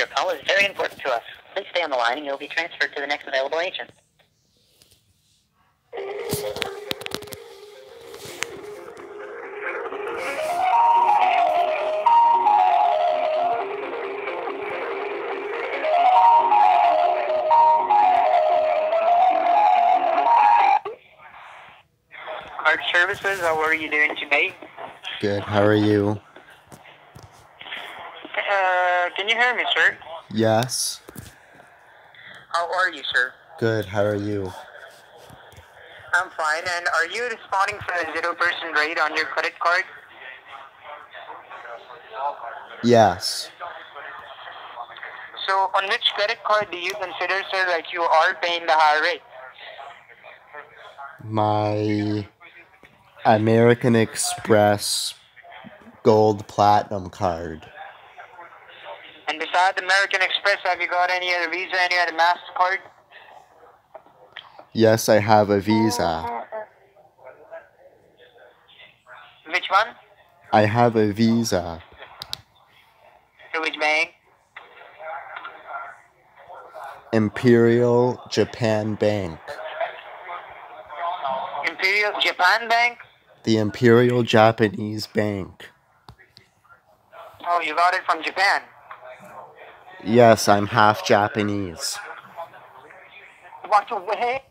Your call is very important to us. Please stay on the line and you'll be transferred to the next available agent. Card Services, how are you doing today? Good. How are you? Can you hear me, sir? Yes. How are you, sir? Good. How are you? I'm fine. And are you responding for a zero percent rate on your credit card? Yes. So, on which credit card do you consider, sir, that you are paying the higher rate? My American Express Gold Platinum card. Besides American Express, have you got any other Visa, any other MasterCard? Yes, I have a Visa. Which one? I have a Visa. To which bank? Imperial Japan Bank. Imperial Japan Bank? The Imperial Japanese Bank. Oh, you got it from Japan. Yes, I'm half Japanese. What?